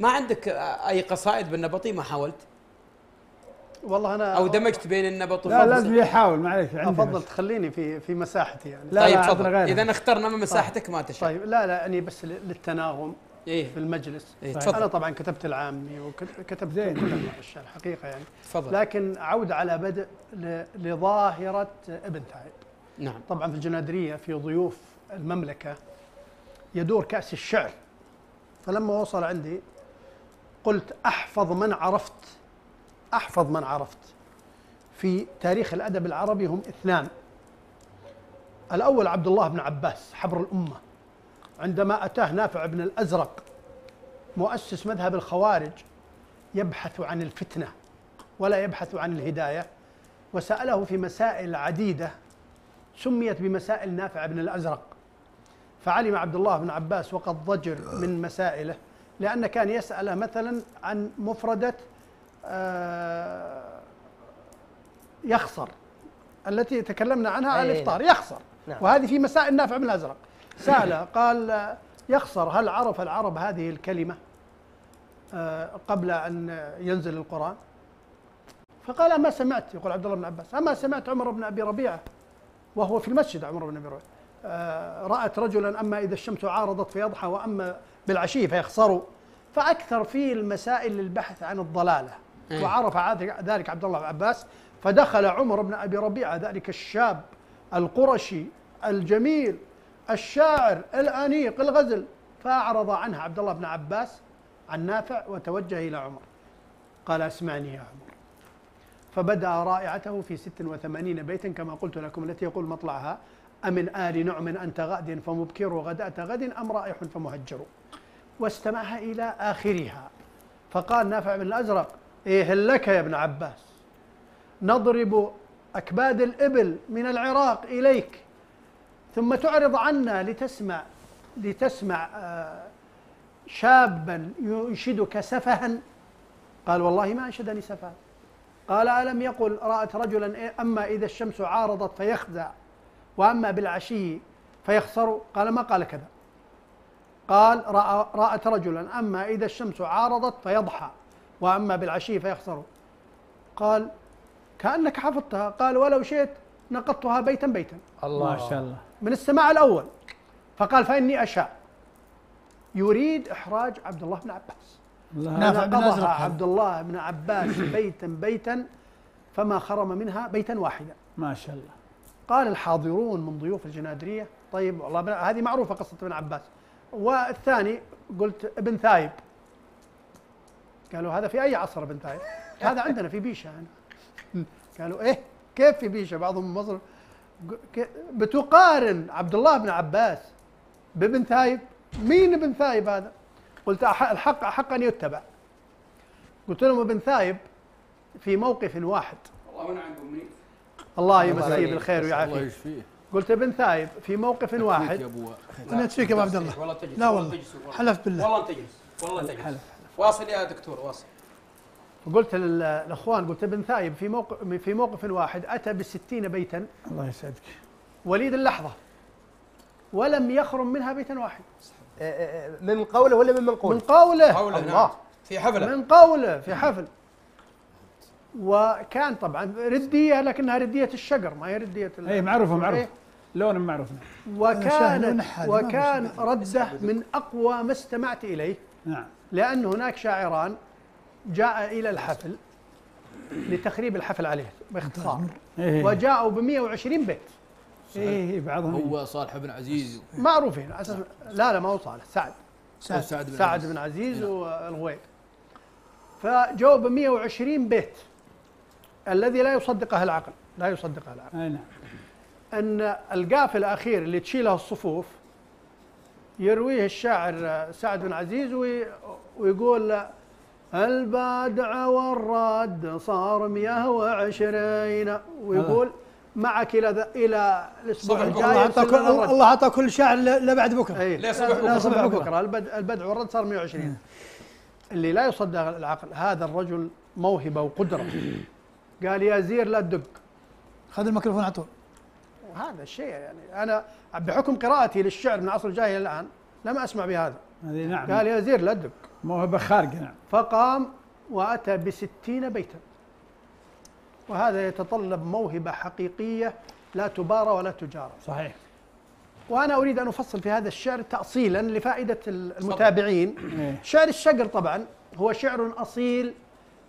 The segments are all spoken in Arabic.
ما عندك أي قصائد بالنبطي ما حاولت؟ والله أنا أو دمجت بين النبط لا لازم يحاول معليش عندي أفضل. تخليني في في مساحتي يعني. لا، طيب لا، تفضل. إذا اخترنا من مساحتك ما تشاء طيب لا لا يعني بس للتناغم إيه. في المجلس. إيه، أنا تفضل. طبعا كتبت العامي وكتبت زين. كل الحقيقة يعني. تفضل. لكن عود على بدء ل- لظاهرة ابن تايب نعم. طبعا في الجنادرية في ضيوف المملكة يدور كأس الشعر. فلما وصل عندي قلت أحفظ من عرفت أحفظ من عرفت. في تاريخ الأدب العربي هم اثنان. الأول عبد الله بن عباس حبر الأمة. عندما أتاه نافع بن الأزرق مؤسس مذهب الخوارج يبحث عن الفتنة ولا يبحث عن الهداية وسأله في مسائل عديدة سميت بمسائل نافع بن الأزرق. فعلم عبد الله بن عباس وقد ضجر من مسائله. لأن كان يسأله مثلا عن مفردة آه، يخسر التي تكلمنا عنها على الإفطار يخسر. نعم. وهذه في مسائل نافع بن الأزرق. سأله قال آه، يخسر هل عرف العرب هذه الكلمة آه، قبل أن ينزل القرآن؟ فقال أما سمعت؟ يقول عبد الله بن عباس أما سمعت عمر بن أبي ربيعة وهو في المسجد عمر بن أبي ربيعة؟ رأت رجلا أما إذا الشمس عارضت فيضحى وأما بالعشي فيخسر فأكثر في المسائل للبحث عن الضلالة. إيه. وعرف ذلك عبد الله بن عباس فدخل عمر بن أبي ربيعة ذلك الشاب القرشي الجميل الشاعر الأنيق الغزل فأعرض عنها عبد الله بن عباس عن نافع وتوجه إلى عمر. قال أسمعني يا عمر. فبدأ رائعته في 86 بيتا كما قلت لكم التي يقول مطلعها أمن آل نعم أنت غاد فمبكر غداة غد أم رائح فمهجر. واستمعها إلى آخرها. فقال نافع بن الأزرق إيه لك يا ابن عباس؟ نضرب أكباد الإبل من العراق إليك ثم تعرض عنا لتسمع لتسمع آه، شابا ينشدك سفها. قال والله ما أنشدني سفها. قال ألم يقل رأت رجلا إيه أما إذا الشمس عارضت فيخزع وأما بالعشي فيخسر. قال ما قال كذا؟ قال رأى رأت رجلا أما إذا الشمس عارضت فيضحى وأما بالعشي فيخسر. قال كأنك حفظتها. قال ولو شئت نقضتها بيتا بيتا. ما شاء الله. من السماع الأول. فقال فإني أشاء. يريد إحراج عبد الله بن عباس. الله. نقضها. عبد الله بن عباس بيتا بيتا فما خرم منها بيتا واحدا. ما شاء الله. قال الحاضرون من ضيوف الجنادرية. طيب والله هذه معروفة قصة ابن عباس. والثاني قلت ابن ثايب. قالوا هذا في أي عصر ابن ثايب؟ هذا عندنا في بيشة. هنا قالوا إيه كيف في بيشة؟ بعضهم من مصر بتقارن عبد الله بن عباس بابن ثايب. مين ابن ثايب هذا؟ قلت الحق أحق أن يتبع. قلت لهم ابن ثايب في موقف واحد. والله وأنا عندكم الله يمسيه. بالخير الله ويعافيه يشفيه قلت ابن ثايب في موقف يا واحد. ابو أنا اتفيك يا ابو عبد الله. والله تجلس لا والله. والله تجلس. والله. حلف بالله. والله تجلس والله تجلس. واصل يا دكتور واصل. قلت للأخوان قلت ابن ثايب في موقف في موقف واحد أتى بستين بيتا. الله يسعدك. وليد اللحظة. ولم يخرم منها بيتا واحد. آه، آه، من قوله ولا من منقول؟ من قوله. قوله الله. نعم في حفلة. من قوله في حفل. وكان طبعا ردية لكنها ردية الشجر ما هي ردية اي معروفة معروف. إيه؟ لون معروف وكان ما وكان بس- ردة من أقوى ما استمعت إليه. نعم. لأن هناك شاعران جاء إلى الحفل لتخريب الحفل عليه باختصار. إيه. وجاءوا ب 120 بيت. إيه إيه، بعضهم. هو صالح بن عزيز. معروفين لا لا ما هو صالح سعد. سعد. وسعد بن سعد عزيز. بن عزيز والغويد فجاءوا ب 120 بيت. الذي لا يصدقه العقل لا يصدقه العقل. أي نعم. أن القافل الأخير اللي تشيله الصفوف يرويه الشاعر سعد بن عزيز وي- ويقول البادع والرد صار مئة وعشرين. ويقول معك إلى الأسبوع صبح الجاي الله اعطى كل. الله اعطى كل شاعر ل- لبعد بكرة. أي ليه صبح لا بكرة؟ صبح بكرة. البدع, والرد صار 120 اللي لا يصدق العقل هذا الرجل موهبة وقدرة. قال يا زير لا تدق. خذ الميكروفون على طول. وهذا الشيء يعني أنا بحكم قراءتي للشعر من عصر الجاهلية الآن لم أسمع بهذا. نعم. قال يا زير لا تدق. موهبة خارقة نعم. فقام وأتى بستين بيتا. وهذا يتطلب موهبة حقيقية لا تبارى ولا تجارى. صحيح. وأنا أريد أن أفصل في هذا الشعر تأصيلا لفائدة المتابعين. إيه. شعر الشقر طبعا هو شعر أصيل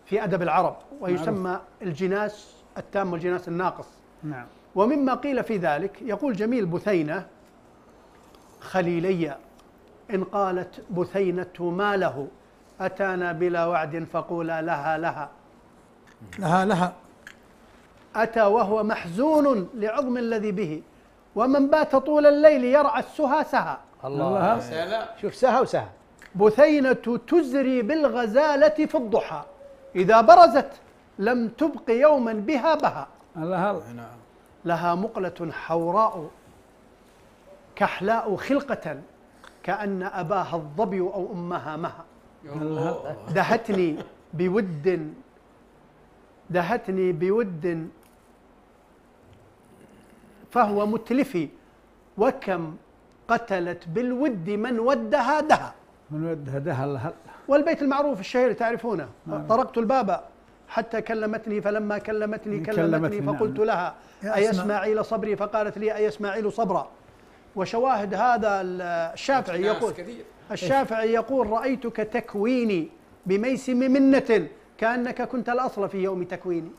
في أدب العرب ويسمى الجناس التام والجناس الناقص. نعم. ومما قيل في ذلك يقول جميل بثينة خليلي إن قالت بثينة ما له؟ أتانا بلا وعد فقولا لها لها. لها لها. أتى وهو محزون لعظم الذي به ومن بات طول الليل يرعى السها سها. الله. سلام شوف سها وسها. بثينة تزري بالغزالة في الضحى. إذا برزت لم تبق يوما بها بها. الله. الله نعم لها مقلة حوراء كحلاء خلقة كأن أباها الظبي أو أمها مها. دهتني بود دهتني بود فهو متلفي وكم قتلت بالود من ودها دها. من ودها ده الله الله والبيت المعروف الشهير تعرفونه؟ طرقت الباب حتى كلمتني فلما كلمتني كلمتني كلمتني، نعم. فقلت لها يا أي. إسماعيل صبري؟ فقالت لي أي إسماعيل صبرا. وشواهد هذا الشافعي يقول كثير. الشافعي يقول رأيتك تكويني بميسم منة كأنك كنت الأصل في يوم تكويني.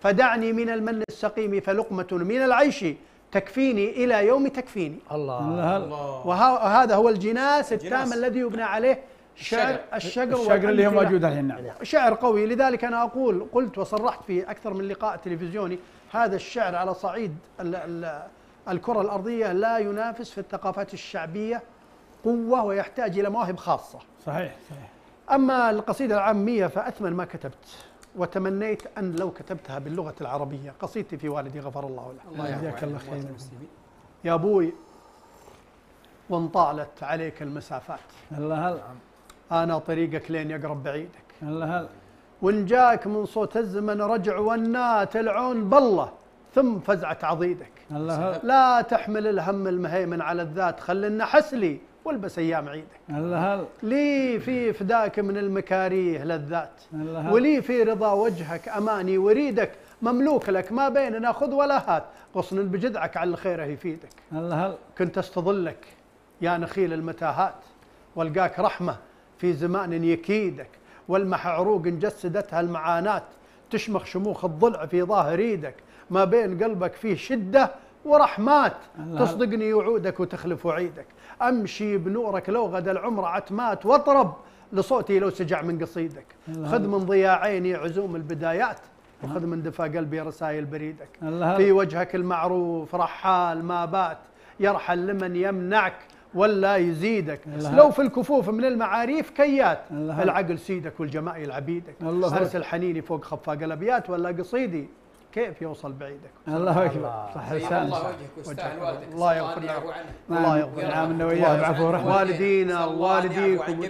فدعني من المن السقيم فلقمة من العيش. تكفيني إلى يوم تكفيني. الله. الله. وهذا هو الجناس الجناس. التام الذي يبنى عليه شعر الشجر. الشجر الشجر اللي هو. موجود الحين نعم. شعر قوي. لذلك أنا أقول قلت وصرحت في أكثر من لقاء تلفزيوني هذا الشعر على صعيد ال ال الكرة الأرضية لا ينافس في الثقافات الشعبية قوة ويحتاج إلى مواهب خاصة. صحيح صحيح. أما القصيدة العامية فأثمن ما كتبت. وتمنيت أن لو كتبتها باللغة العربية. قصيدتي في والدي غفر الله له. الله يعفو جزاك عنك الله خير. يا أبوي وان طالت عليك المسافات. الله الله أنا طريقك لين يقرب بعيدك. الله الله وإن جاك من صوت الزمن رجع والنات العون بالله ثم فزعة عضيدك. الله لا تحمل الهم المهيمن على الذات. خل النحس لي والبس أيام عيدك. الله الله لي في فداك من المكاريه لذات. الله ولي في رضا وجهك أماني. وريدك مملوك لك ما بيننا خذ ولا هات. غصن بجذعك على الخير يفيدك الله الله كنت أستظلك يا نخيل المتاهات. والقاك رحمة في زمان يكيدك. والمح عروق جسدتها المعاناة تشمخ شموخ الضلع في ظاهر إيدك. ما بين قلبك فيه شدة ورحمات. تصدقني وعودك وتخلف وعيدك. أمشي بنورك لو غدا العمر عتمات واطرب لصوتي لو سجع من قصيدك. خذ من ضياء عيني عزوم البدايات وخذ من دفا قلبي رسائل بريدك. في وجهك المعروف رحال ما بات. يرحل لمن يمنعك ولا يزيدك. لو في الكفوف من المعاريف كيات. العقل سيدك والجمائل عبيدك. أرسل حنيني فوق خفاق الأبيات ولا قصيدي. كيف يوصل بعيدك الله أكبر صح طيب لسان الله. وجهك ويستاهل وجهك. والدك الله يغفر له. الله يغفر نعم له. إنه وإياه بعفو ورحمة والدينا والديكم